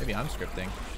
Maybe I'm scripting.